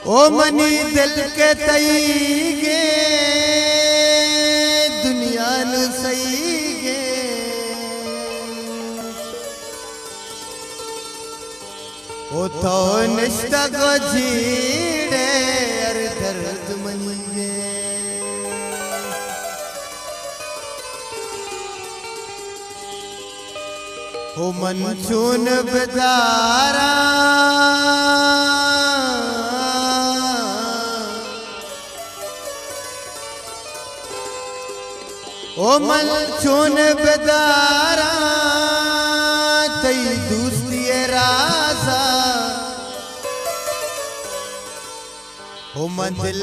ओ money दिल के तई गे दुनिया नु सही गे ओ तो निष्ठा को झीड़े अर दर्द मनी गे ओ मन चून बदारा ओ चुन बदारा तई दोस्ती राजा। ओ मन दिल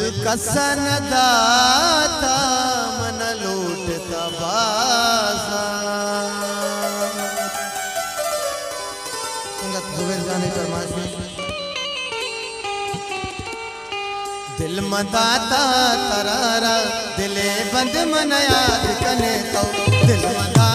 मदाता तरारा दिले बंद मन याद कने तो दिल मदाता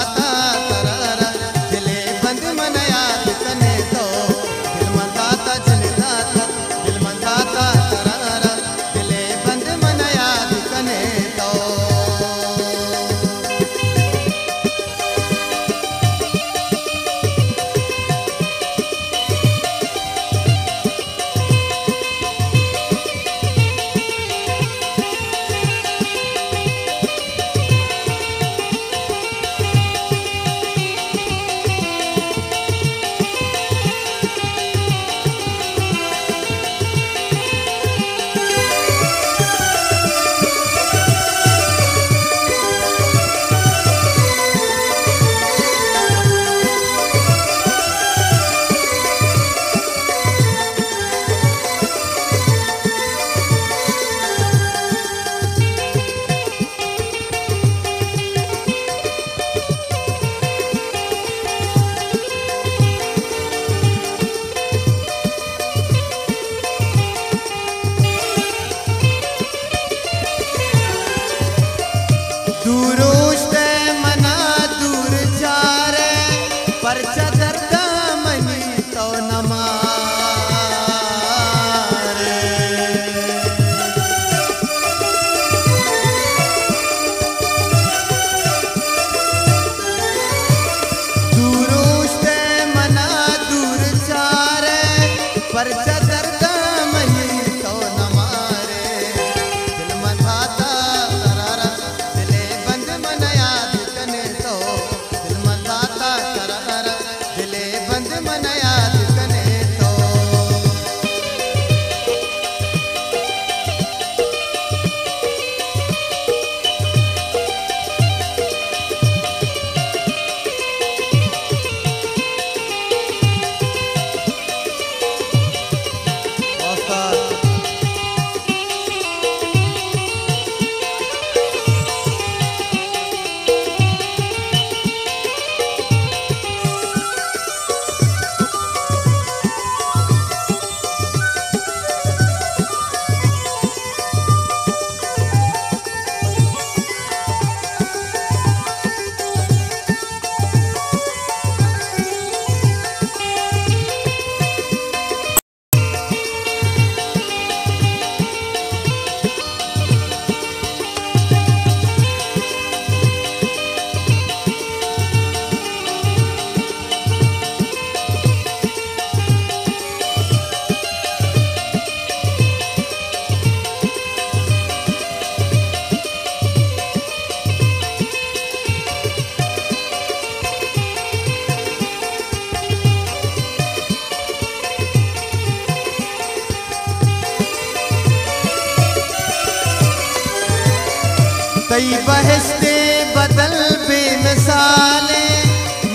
तई बहसते बदल बेमिसाले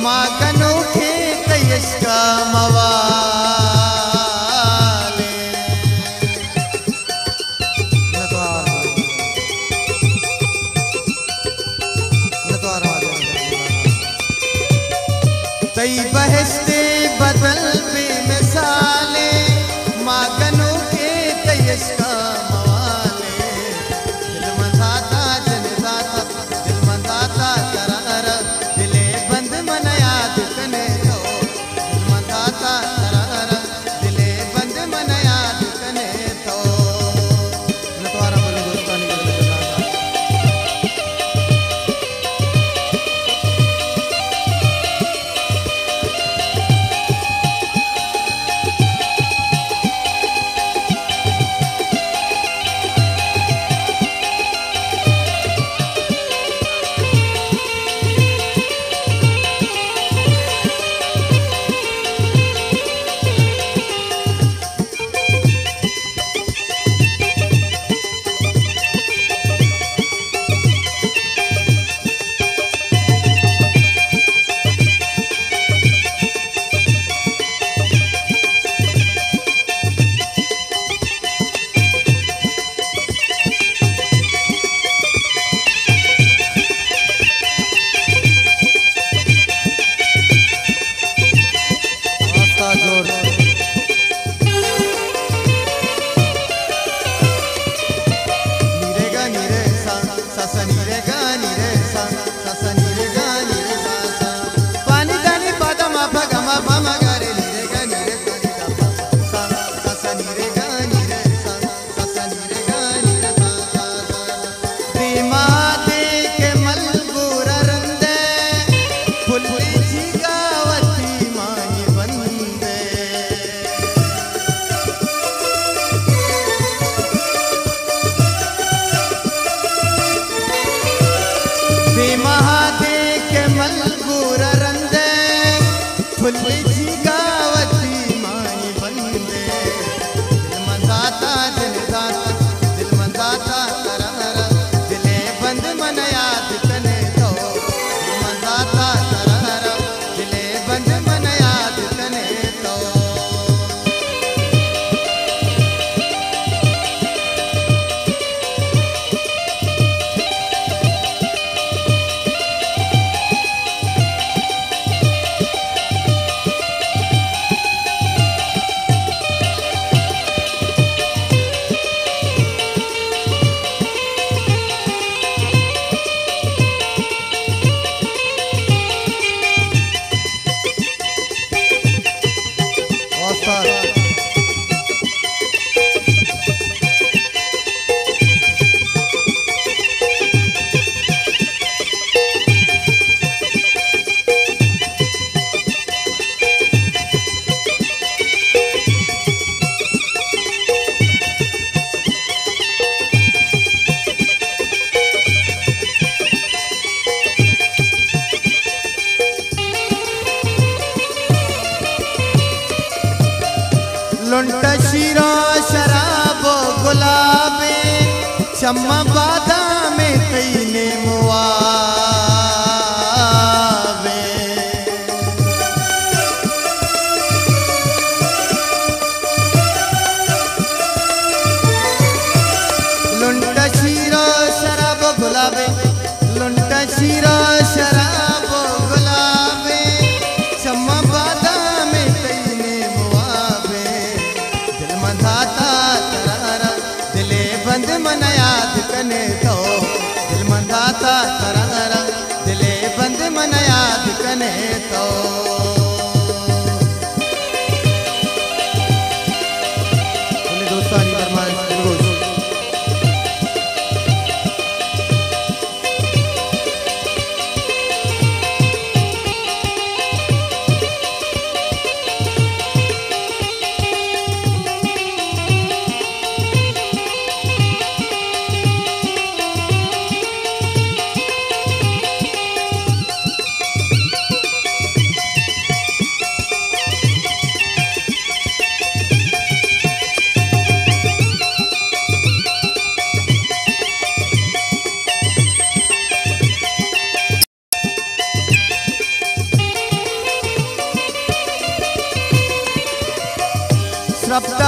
माँ अनोखे कई का मवाले। चम्मा बात करने तो दिल मनवाता कर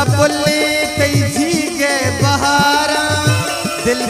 पुल तैजी के बहारा। दिल